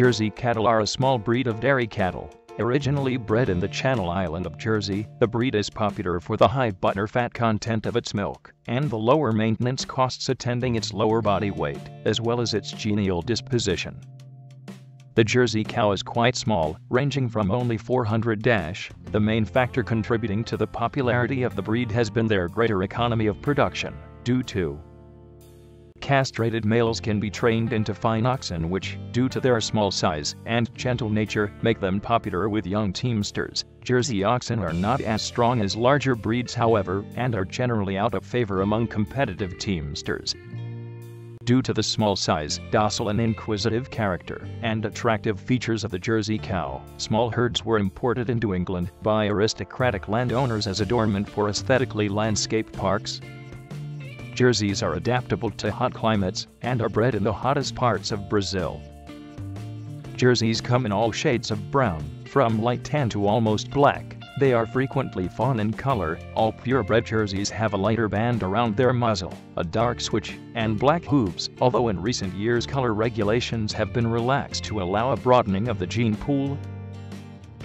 Jersey cattle are a small breed of dairy cattle. Originally bred in the Channel Island of Jersey, the breed is popular for the high butter fat content of its milk and the lower maintenance costs attending its lower body weight, as well as its genial disposition. The Jersey cow is quite small, ranging from only 400 dash. The main factor contributing to the popularity of the breed has been their greater economy of production, due to Castrated males can be trained into fine oxen which, due to their small size and gentle nature, make them popular with young teamsters. Jersey oxen are not as strong as larger breeds however, and are generally out of favor among competitive teamsters. Due to the small size, docile and inquisitive character, and attractive features of the Jersey cow, small herds were imported into England by aristocratic landowners as adornment for aesthetically landscape parks, Jerseys are adaptable to hot climates and are bred in the hottest parts of Brazil. Jerseys come in all shades of brown, from light tan to almost black. They are frequently fawn in color. All purebred jerseys have a lighter band around their muzzle, a dark switch, and black hooves, although in recent years color regulations have been relaxed to allow a broadening of the gene pool.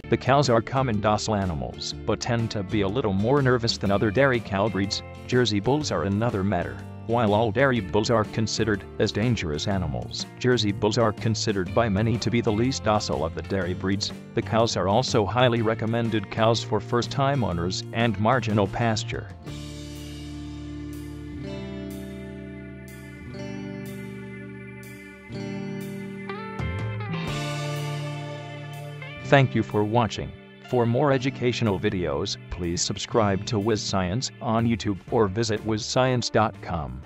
The cows are common docile animals, but tend to be a little more nervous than other dairy cow breeds. Jersey bulls are another matter. While all dairy bulls are considered as dangerous animals, Jersey bulls are considered by many to be the least docile of the dairy breeds. The cows are also highly recommended cows for first-time owners and marginal pasture. Thank you for watching. For more educational videos, please subscribe to WizScience on YouTube or visit wizscience.com.